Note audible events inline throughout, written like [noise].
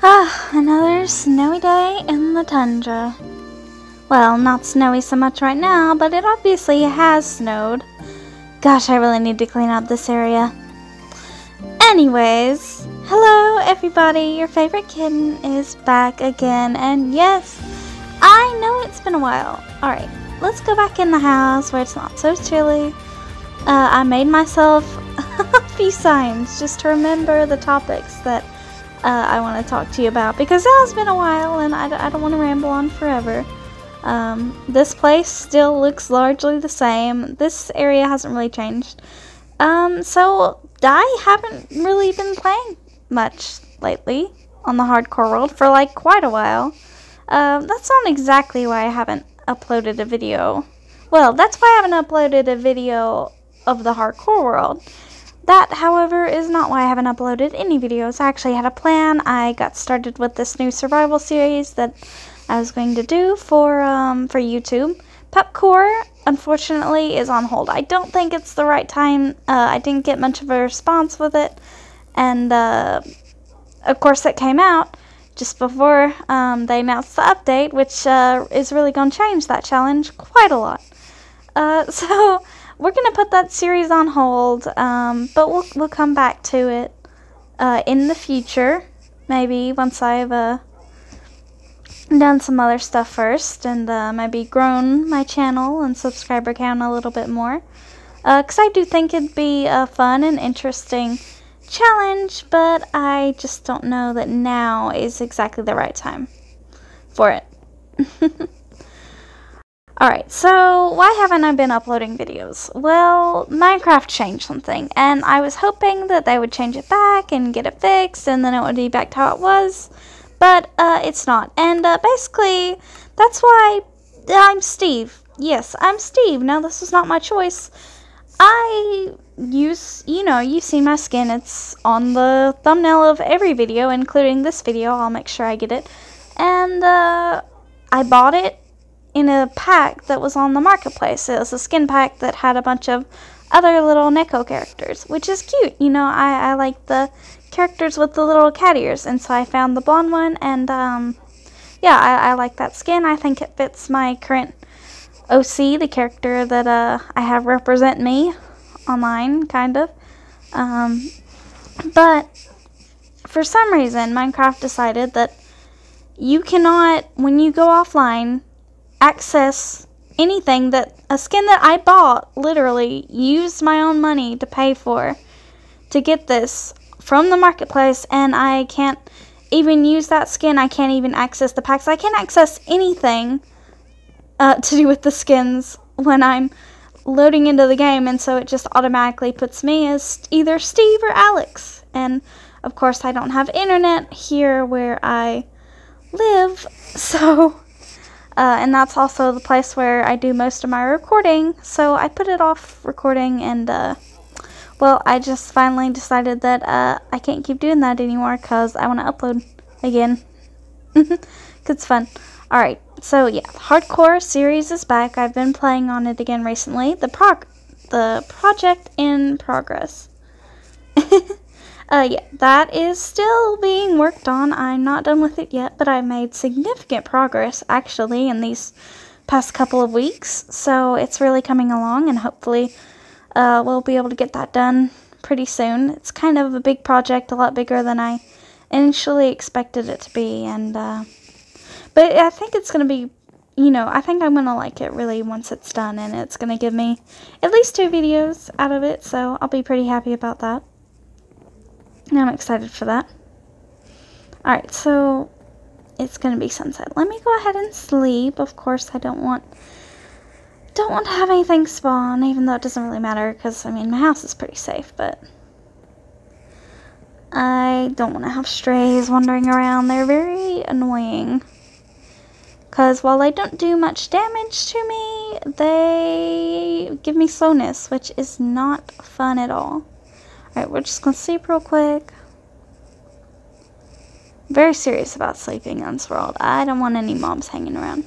Ah, another snowy day in the tundra. Well, not snowy so much right now, but it obviously has snowed. Gosh, I really need to clean up this area. Anyways, hello everybody, your favorite kitten is back again, and yes, I know it's been a while. Alright, let's go back in the house where it's not so chilly. Uh, I made myself [laughs] a few signs just to remember the topics that uh, I want to talk to you about because it has been a while and I, I don't want to ramble on forever. Um, this place still looks largely the same. This area hasn't really changed. Um, so I haven't really been playing much lately on the hardcore world for like quite a while. Um, that's not exactly why I haven't uploaded a video. Well, that's why I haven't uploaded a video of the hardcore world. That, however, is not why I haven't uploaded any videos. I actually had a plan. I got started with this new survival series that I was going to do for um, for YouTube. Pepcore, unfortunately, is on hold. I don't think it's the right time. Uh, I didn't get much of a response with it. And, uh, of course, it came out just before um, they announced the update, which uh, is really going to change that challenge quite a lot. Uh, [laughs] so we're gonna put that series on hold, um, but we'll we'll come back to it uh, in the future. Maybe once I've uh, done some other stuff first, and uh, maybe grown my channel and subscriber count a little bit more. Because uh, I do think it'd be a fun and interesting challenge, but I just don't know that now is exactly the right time for it. [laughs] Alright, so why haven't I been uploading videos? Well, Minecraft changed something, and I was hoping that they would change it back and get it fixed, and then it would be back to how it was, but uh, it's not. And uh, basically, that's why I'm Steve. Yes, I'm Steve. Now, this is not my choice. I use, you know, you see my skin. It's on the thumbnail of every video, including this video. I'll make sure I get it. And uh, I bought it in a pack that was on the marketplace. It was a skin pack that had a bunch of other little Neko characters, which is cute. You know, I, I like the characters with the little cat ears, and so I found the blonde one, and um, yeah, I, I like that skin. I think it fits my current OC, the character that uh, I have represent me online, kind of. Um, but for some reason, Minecraft decided that you cannot, when you go offline, access anything that a skin that I bought literally used my own money to pay for to get this from the marketplace and I can't even use that skin. I can't even access the packs. I can't access anything uh, [laughs] to do with the skins when I'm loading into the game and so it just automatically puts me as either Steve or Alex. And of course I don't have internet here where I live [laughs] so uh, and that's also the place where I do most of my recording. So I put it off recording, and uh, well, I just finally decided that uh, I can't keep doing that anymore because I want to upload again. [laughs] It's fun. Alright, so yeah, Hardcore series is back. I've been playing on it again recently. The prog the project in progress. [laughs] Uh, yeah, that is still being worked on. I'm not done with it yet, but I made significant progress actually in these past couple of weeks. So it's really coming along, and hopefully, uh, we'll be able to get that done pretty soon. It's kind of a big project, a lot bigger than I initially expected it to be, and uh, but I think it's gonna be. You know, I think I'm gonna like it really once it's done, and it's gonna give me at least two videos out of it, so I'll be pretty happy about that. I'm excited for that. Alright, so it's going to be sunset. Let me go ahead and sleep. Of course, I don't want don't want to have anything spawn, even though it doesn't really matter, because, I mean, my house is pretty safe, but I don't want to have strays wandering around. They're very annoying. Because while they don't do much damage to me, they give me slowness, which is not fun at all. Alright, we're just gonna sleep real quick. Very serious about sleeping on world. I don't want any mobs hanging around.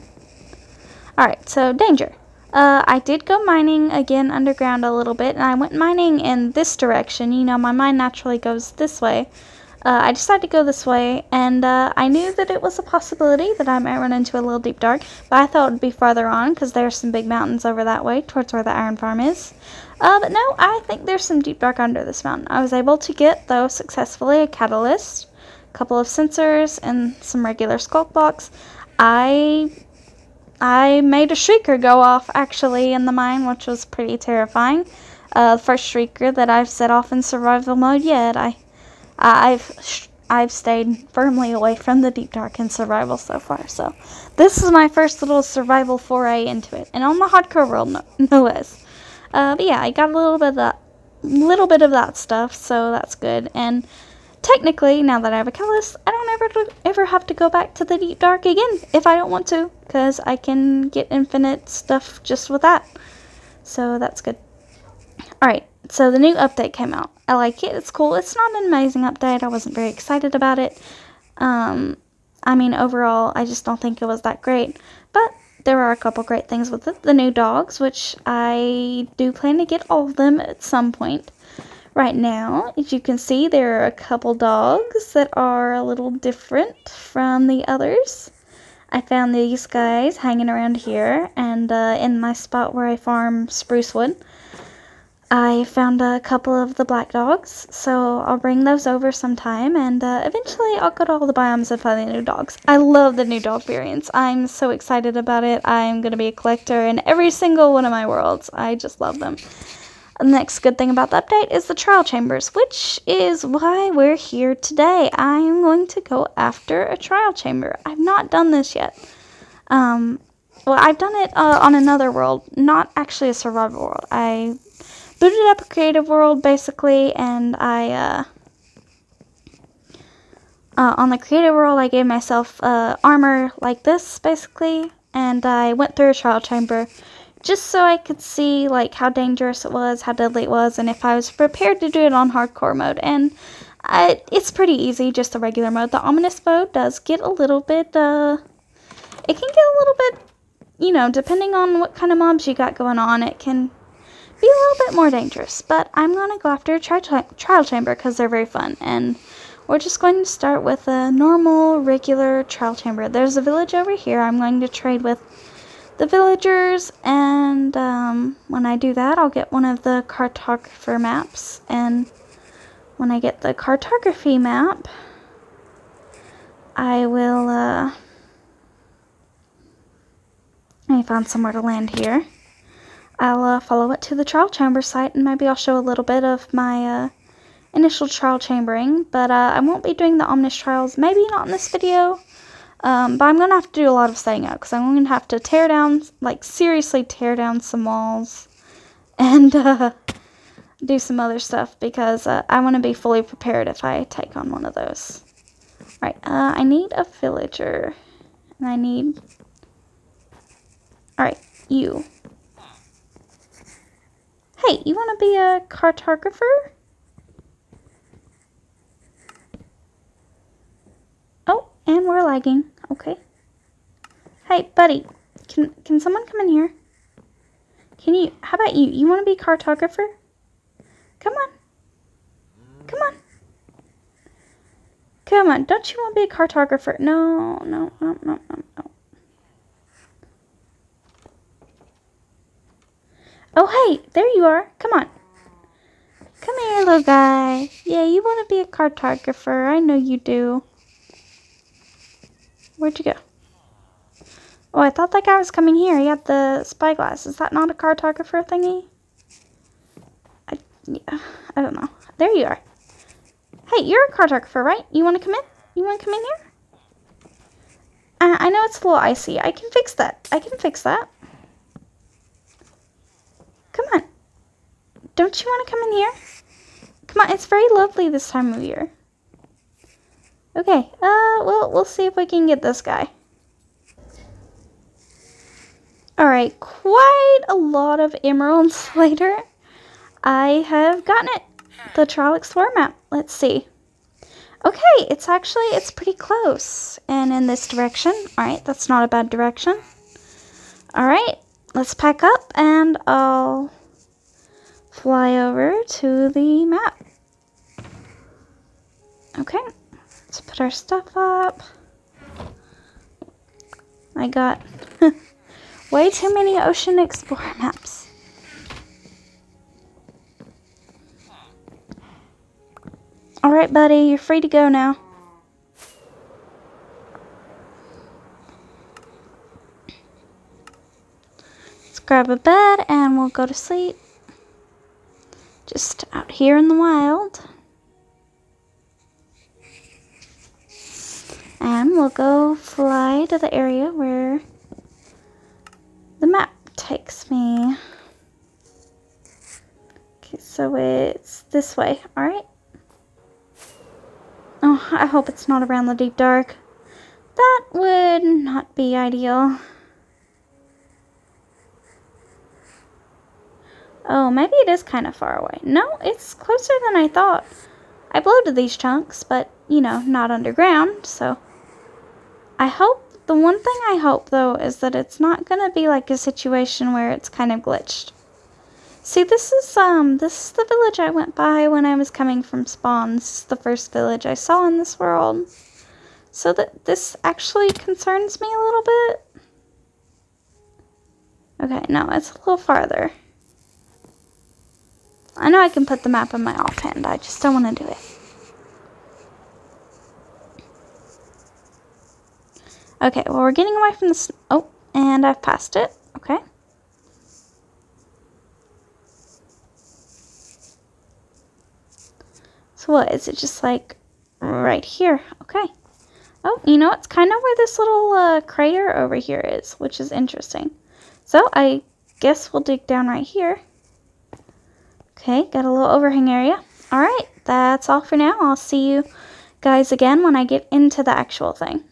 Alright, so danger. Uh, I did go mining again underground a little bit, and I went mining in this direction. You know, my mind naturally goes this way. Uh, I decided to go this way, and uh, I knew that it was a possibility that I might run into a little deep dark, but I thought it would be farther on because there's some big mountains over that way towards where the iron farm is. Uh, but no, I think there's some deep dark under this mountain. I was able to get, though, successfully a catalyst, a couple of sensors, and some regular sculk blocks. I I made a shrieker go off actually in the mine, which was pretty terrifying. Uh, first shrieker that I've set off in survival mode yet. I I've I've stayed firmly away from the deep dark in survival so far. So this is my first little survival foray into it, and on the hardcore world, no, [laughs] no less. Uh, but yeah, I got a little bit of that, little bit of that stuff, so that's good. And technically, now that I have a catalyst, I don't ever ever have to go back to the deep dark again if I don't want to, because I can get infinite stuff just with that. So that's good. Alright, so the new update came out. I like it. It's cool. It's not an amazing update. I wasn't very excited about it. Um, I mean, overall, I just don't think it was that great. But there are a couple great things with it. The new dogs, which I do plan to get all of them at some point. Right now, as you can see, there are a couple dogs that are a little different from the others. I found these guys hanging around here and uh, in my spot where I farm spruce wood. I found a couple of the black dogs, so I'll bring those over sometime, and uh, eventually I'll go to all the biomes and find the new dogs. I love the new dog variants. I'm so excited about it. I'm going to be a collector in every single one of my worlds. I just love them. The next good thing about the update is the trial chambers, which is why we're here today. I am going to go after a trial chamber. I've not done this yet. Um, well, I've done it uh, on another world, not actually a survival world. I booted up a creative world basically, and I uh, uh, on the creative world I gave myself uh, armor like this basically, and I went through a trial chamber just so I could see like how dangerous it was, how deadly it was, and if I was prepared to do it on hardcore mode. And I, it's pretty easy, just the regular mode. The ominous mode does get a little bit, uh, it can get a little bit, you know, depending on what kind of mobs you got going on, it can be a little bit more dangerous. But I'm going to go after a tri trial chamber because they're very fun. And we're just going to start with a normal, regular trial chamber. There's a village over here. I'm going to trade with the villagers. And um, when I do that, I'll get one of the cartographer maps. And when I get the cartography map, I will... Uh, I found somewhere to land here. I'll uh, follow it to the trial chamber site and maybe I'll show a little bit of my uh, initial trial chambering. But uh, I won't be doing the Ominous trials, maybe not in this video. Um, but I'm going to have to do a lot of staying out because I'm going to have to tear down, like seriously tear down some walls [laughs] and uh, do some other stuff because uh, I want to be fully prepared if I take on one of those. Right, uh, I need a villager and I need, alright, you. Hey, you want to be a cartographer? Oh, and we're lagging. Okay. Hey, buddy, can can someone come in here? Can you, how about you? You want to be a cartographer? Come on. Come on. Come on, don't you want to be a cartographer? No, no, no, no, no, no. Oh, hey, there you are. Come on. Come here, little guy. Yeah, you want to be a cartographer. I know you do. Where'd you go? Oh, I thought that guy was coming here. He had the spyglass. Is that not a cartographer thingy? I, yeah, I don't know. There you are. Hey, you're a cartographer, right? You want to come in? You want to come in here? Uh, I know it's a little icy. I can fix that. I can fix that. Come on. Don't you want to come in here? Come on, it's very lovely this time of year. Okay, uh, well, we'll see if we can get this guy. Alright, quite a lot of emeralds later. [laughs] I have gotten it. The Trial Explorer map. Let's see. Okay, it's actually, it's pretty close. And in this direction. Alright, that's not a bad direction. Alright, let's pack up and I'll fly over to the map. Okay, let's put our stuff up. I got [laughs] way too many Ocean Explorer maps. Alright, buddy, you're free to go now. Let's grab a bed and we'll go to sleep. Just out here in the wild. And we'll go fly to the area where the map takes me. Okay, so it's this way, alright? Oh, I hope it's not around the deep dark. That would not be ideal. Oh, maybe it is kind of far away. No, it's closer than I thought. I've loaded these chunks, but, you know, not underground, so... I hope, the one thing I hope though is that it's not going to be like a situation where it's kind of glitched. See, this is, um, this is the village I went by when I was coming from spawns. the first village I saw in this world. So that this actually concerns me a little bit. Okay, no, it's a little farther. I know I can put the map in my offhand, I just don't want to do it. Okay, well, we're getting away from the... Oh, and I've passed it. Okay. So what, is it just like right here? Okay. Oh, you know, it's kind of where this little uh, crater over here is, which is interesting. So I guess we'll dig down right here. Okay, got a little overhang area. Alright, that's all for now. I'll see you guys again when I get into the actual thing.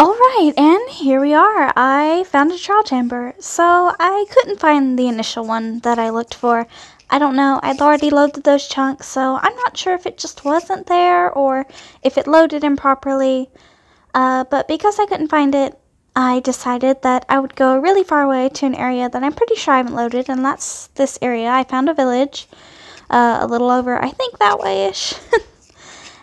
Alright, and here we are. I found a trial chamber. So, I couldn't find the initial one that I looked for. I don't know, I'd already loaded those chunks, so I'm not sure if it just wasn't there or if it loaded improperly. Uh, but because I couldn't find it, I decided that I would go really far away to an area that I'm pretty sure I haven't loaded, and that's this area. I found a village, uh, a little over, I think that way-ish. [laughs]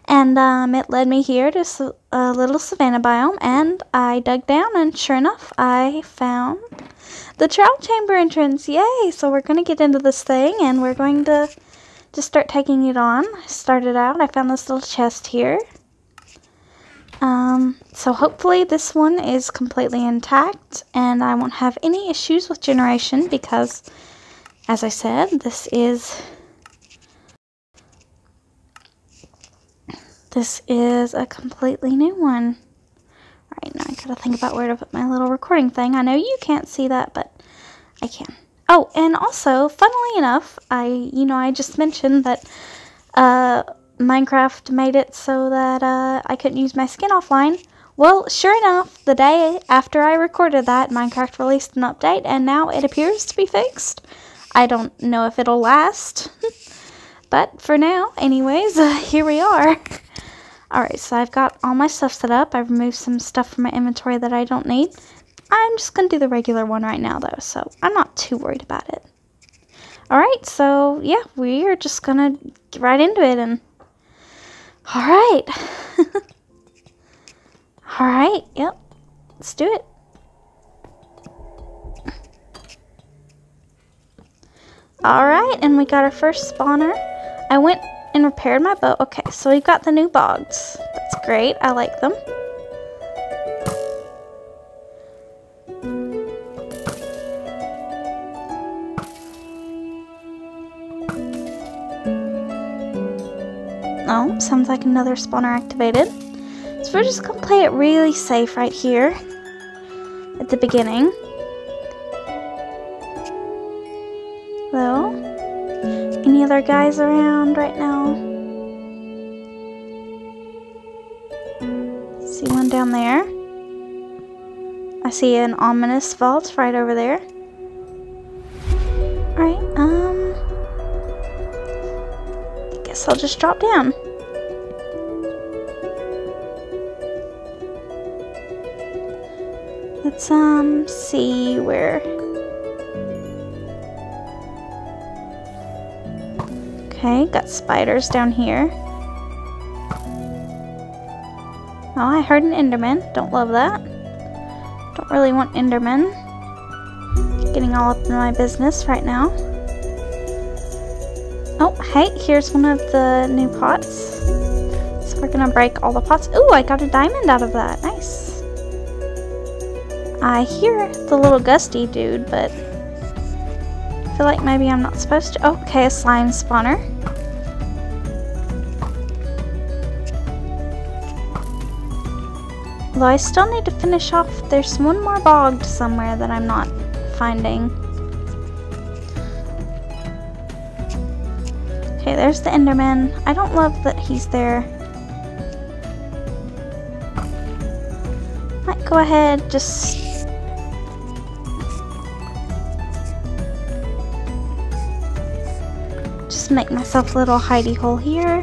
And um, it led me here to a little savanna biome, and I dug down, and sure enough, I found the trial chamber entrance. Yay! So we're going to get into this thing, and we're going to just start taking it on. I started out, I found this little chest here. Um, so hopefully this one is completely intact, and I won't have any issues with generation, because, as I said, this is This is a completely new one. Alright, now I gotta think about where to put my little recording thing. I know you can't see that, but I can. Oh, and also, funnily enough, I, you know, I just mentioned that, uh, Minecraft made it so that, uh, I couldn't use my skin offline. Well, sure enough, the day after I recorded that, Minecraft released an update, and now it appears to be fixed. I don't know if it'll last, [laughs] but for now, anyways, [laughs] uh, here we are. [laughs] Alright, so I've got all my stuff set up. I've removed some stuff from my inventory that I don't need. I'm just going to do the regular one right now, though, so I'm not too worried about it. Alright, so yeah, we are just going to get right into it and... Alright. [laughs] Alright, yep. Let's do it. Alright, and we got our first spawner. I went and repaired my boat. Okay, so we've got the new bogs. That's great. I like them. Like another spawner activated. So we're just going to play it really safe right here at the beginning. Though, any other guys around right now? See one down there. I see an ominous vault right over there. Alright, um... I guess I'll just drop down. Let's, um, see where... Okay, got spiders down here. Oh, I heard an Enderman. Don't love that. Don't really want Enderman. Getting all up in my business right now. Oh, hey, here's one of the new pots. So we're gonna break all the pots. Ooh, I got a diamond out of that. Nice. I hear the little gusty dude, but I feel like maybe I'm not supposed to. okay, a slime spawner. Although I still need to finish off, there's one more bogged somewhere that I'm not finding. Okay, there's the Enderman. I don't love that he's there. Might go ahead, just... Just make myself a little hidey hole here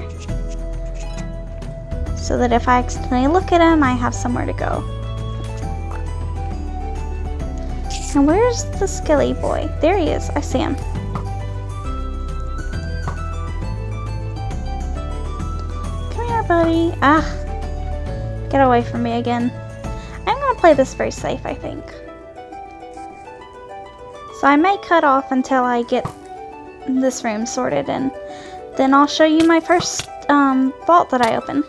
so that if I accidentally look at him, I have somewhere to go. Now where's the skelly boy? There he is. I see him. Come here, buddy. Ah. Get away from me again. I'm going to play this very safe, I think. So I may cut off until I get this room sorted and then I'll show you my first um, vault that I open.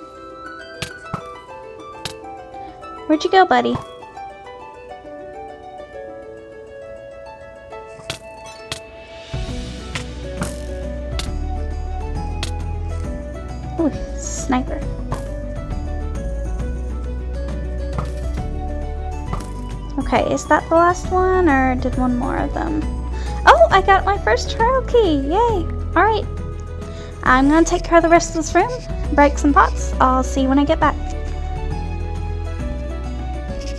Where'd you go, buddy? Ooh, sniper. Okay, is that the last one, or did one more of them? I got my first trial key! Yay! Alright. I'm gonna take care of the rest of this room, break some pots. I'll see you when I get back.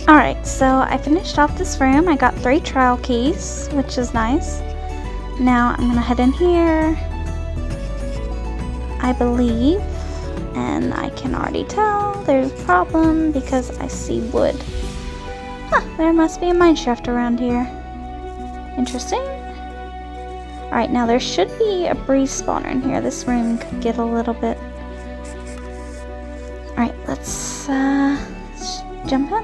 Alright, so I finished off this room. I got three trial keys, which is nice. Now I'm gonna head in here, I believe, and I can already tell there's a problem because I see wood. Huh, there must be a mine shaft around here. Interesting. Alright, now there should be a breeze spawner in here. This room could get a little bit... Alright, let's, uh, let's jump in.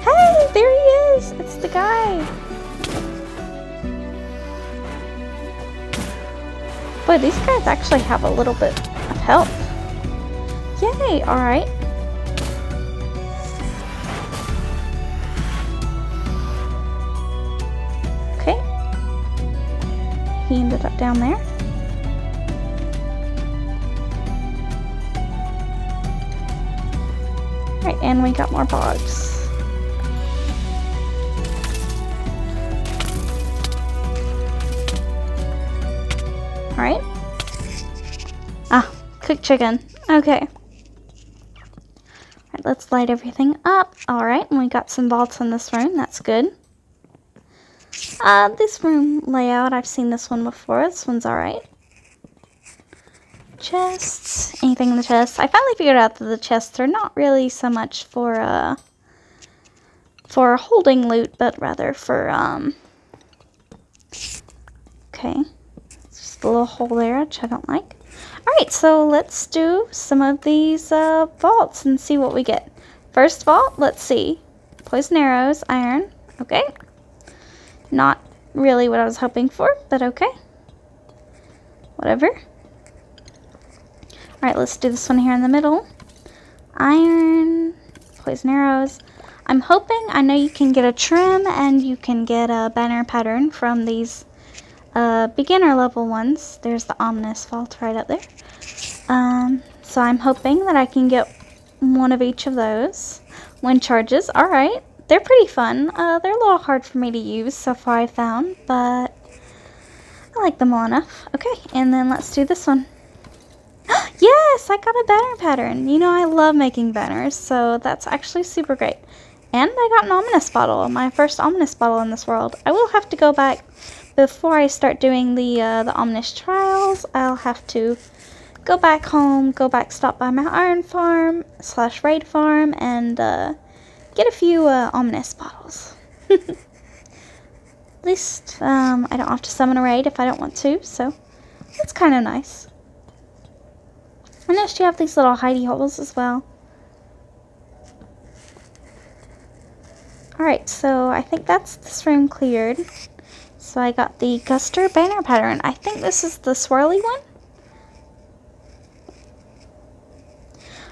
Hey, there he is! It's the guy! Boy, these guys actually have a little bit of health. Yay, alright. He ended up down there. Alright, and we got more bogs. Alright. Ah, cooked chicken. Okay. Alright, let's light everything up. Alright, and we got some vaults in this room. That's good. Uh, this room layout, I've seen this one before. This one's alright. Chests. Anything in the chest? I finally figured out that the chests are not really so much for, uh, for holding loot, but rather for, um, okay It's just a little hole there, which I don't like. Alright, so let's do some of these uh, vaults and see what we get. First vault, let's see. Poison arrows, iron, okay. Not really what I was hoping for, but okay. Whatever. Alright, let's do this one here in the middle. Iron, poison arrows. I'm hoping, I know you can get a trim and you can get a banner pattern from these uh, beginner level ones. There's the ominous vault right up there. Um, so I'm hoping that I can get one of each of those. Wind charges, alright. They're pretty fun. Uh, they're a little hard for me to use so far I've found, but I like them all enough. Okay, and then let's do this one. [gasps] yes, I got a banner pattern. You know, I love making banners, so that's actually super great. And I got an ominous bottle, my first ominous bottle in this world. I will have to go back before I start doing the uh, the Ominous trials, I'll have to go back home, go back, stop by my iron farm slash raid farm, and uh, get a few uh, bottles. [laughs] At least um, I don't have to summon a raid if I don't want to, so that's kind of nice. I noticed you have these little hidey holes as well. Alright, so I think that's this room cleared. So I got the Guster banner pattern. I think this is the swirly one.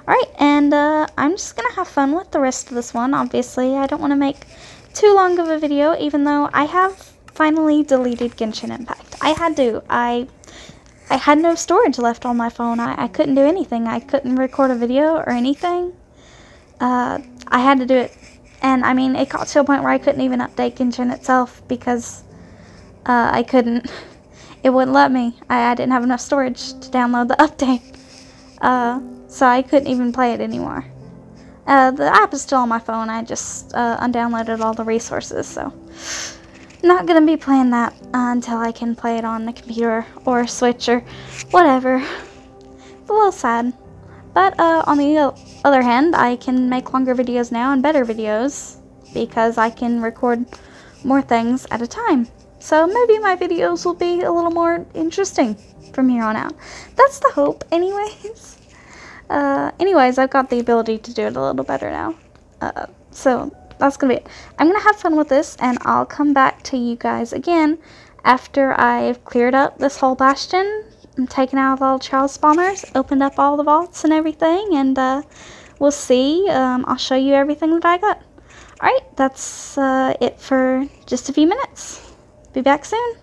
Alright, and uh, I'm just going to have fun with the rest of this one, obviously. I don't want to make too long of a video, even though I have finally deleted Genshin Impact. I had to. I I had no storage left on my phone. I, I couldn't do anything. I couldn't record a video or anything. Uh, I had to do it. And, I mean, it got to a point where I couldn't even update Genshin itself because uh, I couldn't. [laughs] It wouldn't let me. I, I didn't have enough storage to download the [laughs] update. Uh, so I couldn't even play it anymore. Uh, the app is still on my phone. I just uh, undownloaded all the resources, so not gonna be playing that uh, until I can play it on the computer or Switch or whatever. It's a little sad. But uh, on the other hand, I can make longer videos now and better videos because I can record more things at a time. So maybe my videos will be a little more interesting from here on out. That's the hope, anyways. Uh, anyways, I've got the ability to do it a little better now. Uh, so that's gonna be it. I'm gonna have fun with this, and I'll come back to you guys again after I've cleared up this whole bastion. I'm taking out all the trial spawners, opened up all the vaults and everything, and uh, we'll see. Um, I'll show you everything that I got. Alright, that's uh, it for just a few minutes. Be back soon.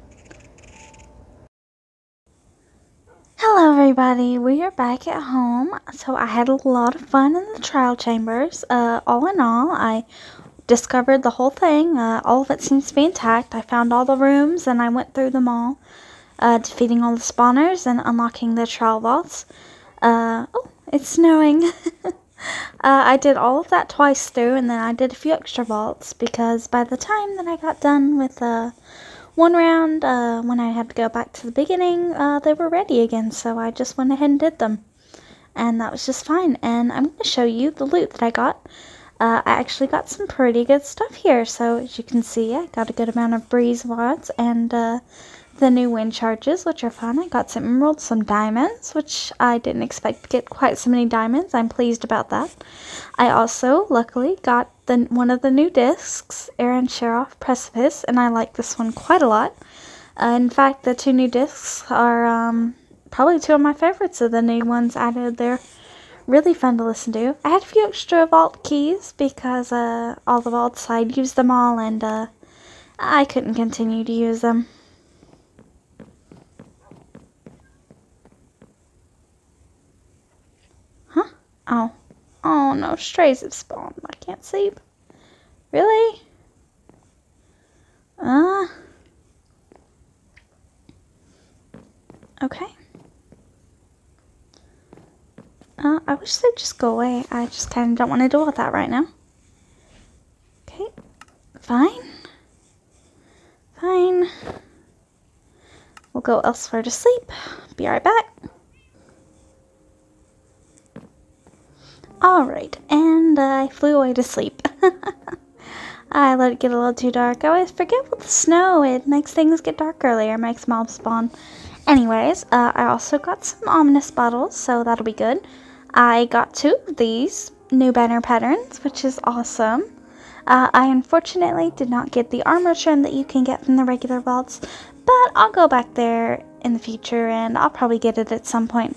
Hello everybody, we are back at home. So I had a lot of fun in the trial chambers. Uh, all in all, I discovered the whole thing. Uh, all of it seems to be intact. I found all the rooms and I went through them all, uh, defeating all the spawners and unlocking the trial vaults. Uh, oh, it's snowing. [laughs] Uh, I did all of that twice through and then I did a few extra vaults because by the time that I got done with uh, one round, uh, when I had to go back to the beginning, uh, they were ready again, so I just went ahead and did them. And that was just fine. And I'm going to show you the loot that I got. Uh, I actually got some pretty good stuff here. So as you can see, I got a good amount of breeze rods and uh, the new wind charges, which are fun. I got some emeralds, some diamonds, which I didn't expect to get quite so many diamonds. I'm pleased about that. I also, luckily, got the one of the new discs, Aaron Cherof Precipice, and I like this one quite a lot. Uh, in fact, the two new discs are um, probably two of my favorites of the new ones added. They're really fun to listen to. I had a few extra vault keys because uh, all the vaults, I'd used them all, and uh, I couldn't continue to use them. Oh. Oh no, strays have spawned. I can't sleep. Really? Uh. Okay. Uh, I wish they'd just go away. I just kind of don't want to deal with that right now. Okay. Fine. Fine. We'll go elsewhere to sleep. Be right back. Alright, and uh, I flew away to sleep. [laughs] I let it get a little too dark. I always forget with the snow, it makes things get dark earlier, makes mobs spawn. Anyways, uh, I also got some ominous bottles, so that'll be good. I got two of these new banner patterns, which is awesome. Uh, I unfortunately did not get the armor trim that you can get from the regular vaults, but I'll go back there in the future and I'll probably get it at some point.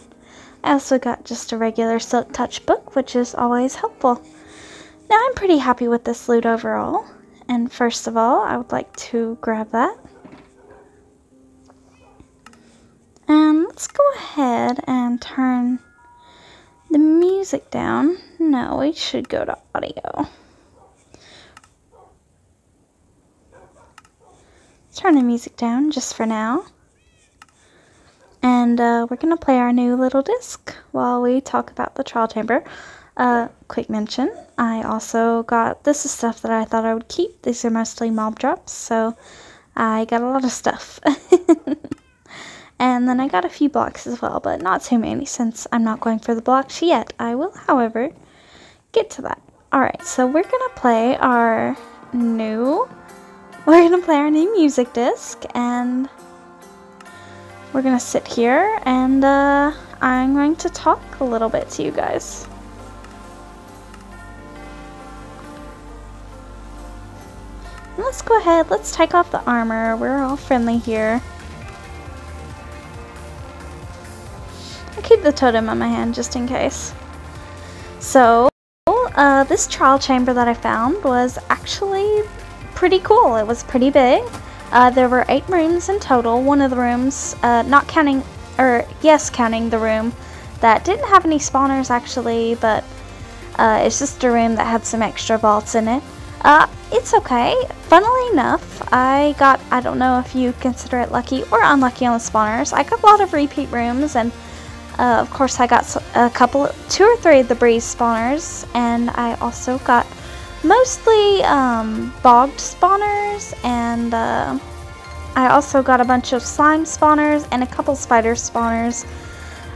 I also got just a regular Silk Touch book, which is always helpful. Now I'm pretty happy with this loot overall. And first of all, I would like to grab that. And let's go ahead and turn the music down. No, we should go to audio. Turn the music down just for now. And uh, we're going to play our new little disc while we talk about the trial chamber. Uh, quick mention, I also got, this is stuff that I thought I would keep. These are mostly mob drops, so I got a lot of stuff. [laughs] and then I got a few blocks as well, but not too many since I'm not going for the blocks yet. I will, however, get to that. Alright, so we're going to play our new we're gonna play our new music disc and we're gonna sit here and uh, I'm going to talk a little bit to you guys. Let's go ahead, let's take off the armor. We're all friendly here. I'll keep the totem on my hand just in case. So, uh, this trial chamber that I found was actually pretty cool. It was pretty big. Uh, there were eight rooms in total. One of the rooms, uh, not counting, or yes, counting the room that didn't have any spawners actually, but uh, it's just a room that had some extra vaults in it. Uh, it's okay. Funnily enough, I got, I don't know if you consider it lucky or unlucky on the spawners, I got a lot of repeat rooms and uh, of course I got a couple, two or three of the breeze spawners and I also got mostly um, bogged spawners and uh, I also got a bunch of slime spawners and a couple spider spawners.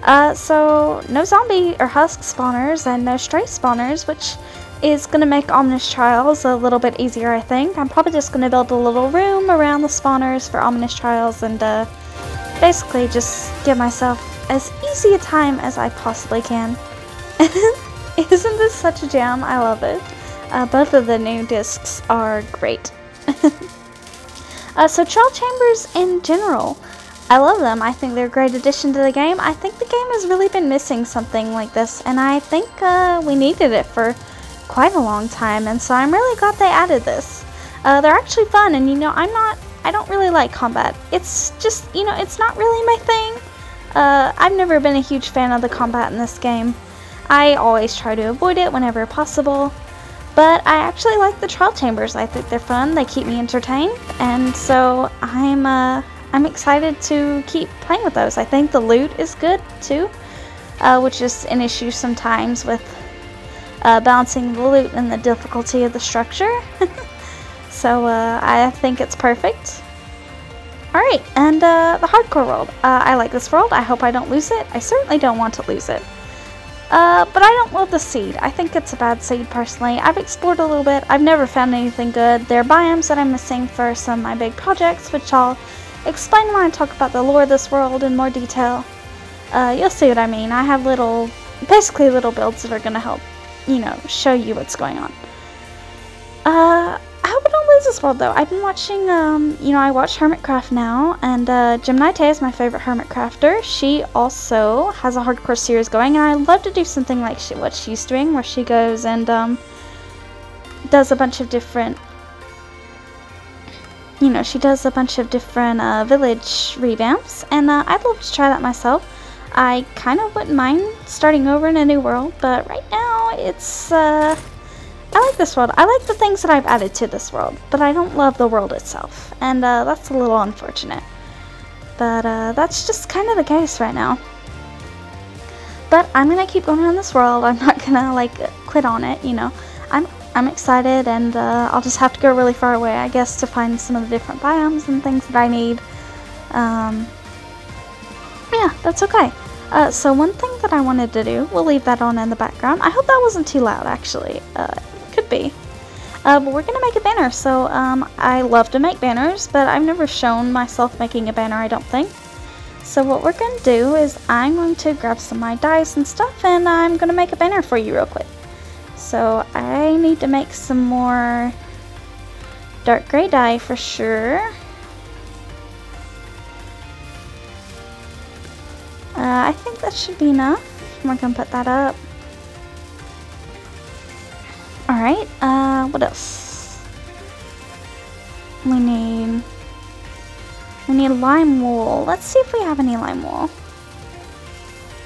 Uh, so no zombie or husk spawners and no stray spawners, which is going to make Ominous Trials a little bit easier, I think. I'm probably just going to build a little room around the spawners for Ominous Trials and uh, basically just give myself as easy a time as I possibly can. [laughs] Isn't this such a jam? I love it. Uh, both of the new discs are great. [laughs] uh, so Trial Chambers in general, I love them. I think they're a great addition to the game. I think the game has really been missing something like this, and I think uh, we needed it for quite a long time, and so I'm really glad they added this. Uh, they're actually fun, and you know, I'm not, I don't really like combat. It's just, you know, it's not really my thing. Uh, I've never been a huge fan of the combat in this game. I always try to avoid it whenever possible. But I actually like the trial chambers. I think they're fun. They keep me entertained, and so I'm uh, I'm excited to keep playing with those. I think the loot is good too, uh, which is an issue sometimes with uh, balancing the loot and the difficulty of the structure. [laughs] so uh, I think it's perfect. Alright, and uh, the hardcore world. Uh, I like this world. I hope I don't lose it. I certainly don't want to lose it. Uh, but I don't love the seed. I think it's a bad seed personally. I've explored a little bit. I've never found anything good. There are biomes that I'm missing for some of my big projects, which I'll explain when I talk about the lore of this world in more detail. Uh, you'll see what I mean. I have little, basically little builds that are going to help, you know, show you what's going on. Uh, this world though. I've been watching, um, you know, I watch Hermitcraft now, and uh, is my favorite Hermit crafter. She also has a hardcore series going, and I love to do something like she, what she's doing, where she goes and um, does a bunch of different, you know, she does a bunch of different uh, village revamps, and uh, I'd love to try that myself. I kind of wouldn't mind starting over in a new world, but right now it's, uh, this world. I like the things that I've added to this world, but I don't love the world itself, and uh, that's a little unfortunate. But uh, that's just kind of the case right now. But I'm gonna keep going on this world. I'm not [laughs] gonna like quit on it, you know. I'm I'm excited, and uh, I'll just have to go really far away, I guess, to find some of the different biomes and things that I need. Um, yeah, that's okay. Uh, so one thing that I wanted to do, we'll leave that on in the background. I hope that wasn't too loud, actually. Uh, be. Uh, we're going to make a banner, so um, I love to make banners, but I've never shown myself making a banner, I don't think. So what we're going to do is I'm going to grab some of my dyes and stuff, and I'm going to make a banner for you real quick. So I need to make some more dark gray dye for sure. Uh, I think that should be enough. We're going to put that up. Alright, uh, what else? We need... We need lime wool. Let's see if we have any lime wool.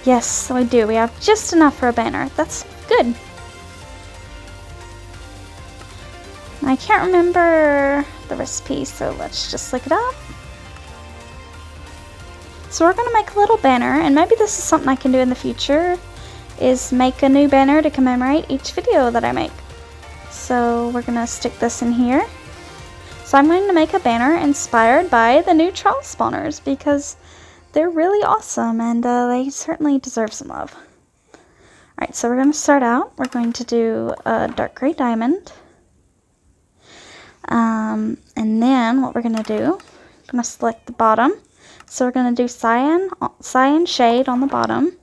Yes, we do. We have just enough for a banner. That's good. I can't remember the recipe, so let's just look it up. So we're going to make a little banner, and maybe this is something I can do in the future, is make a new banner to commemorate each video that I make. So we're to stick this in here. So I'm going to make a banner inspired by the new trial spawners because they're really awesome and uh, they certainly deserve some love. Alright, so we're going to start out. We're going to do a dark gray diamond. Um, and then what we're going to do, I'm going to select the bottom. So we're going to do cyan, cyan shade on the bottom.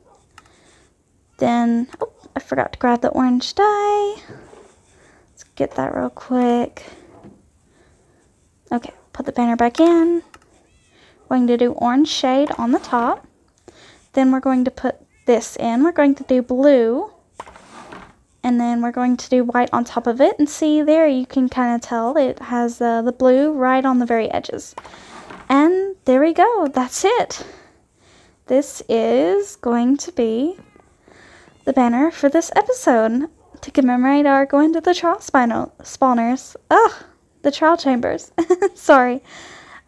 Then, oh, I forgot to grab the orange dye. Get that real quick. Okay, put the banner back in. We're going to do orange shade on the top. Then we're going to put this in. We're going to do blue. And then we're going to do white on top of it. And see there, you can kind of tell it has uh, the blue right on the very edges. And there we go. That's it. This is going to be the banner for this episode to commemorate our going to the trial spinal spawners. Ugh, the trial chambers. [laughs] Sorry.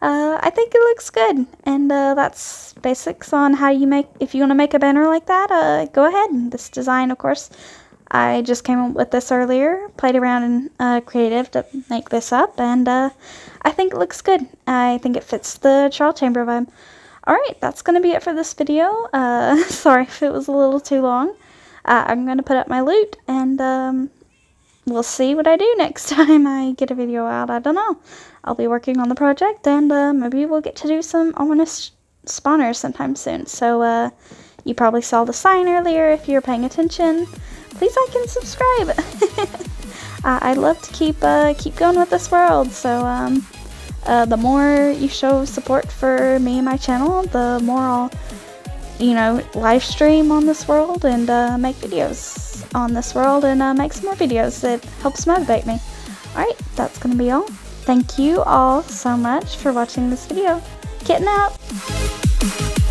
Uh, I think it looks good, and uh, that's basics on how you make. If you want to make a banner like that, uh, go ahead. This design, of course, I just came up with this earlier. Played around in uh, Creative to make this up, and uh, I think it looks good. I think it fits the trial chamber vibe. Alright, that's going to be it for this video. Uh, [laughs] sorry if it was a little too long. Uh, I'm going to put up my loot, and um, we'll see what I do [laughs] next time I get a video out. I don't know. I'll be working on the project, and uh, maybe we'll get to do some ominous spawners sometime soon. So, uh, you probably saw the sign earlier if you're paying attention. Please like and subscribe. [laughs] uh, I'd love to keep uh, keep going with this world, so um, uh, the more you show support for me and my channel, the more I'll, you know, live stream on this world and uh, make videos on this world and uh, make some more videos. It helps motivate me. Alright, that's going to be all. Thank you all so much for watching this video. Kitten out!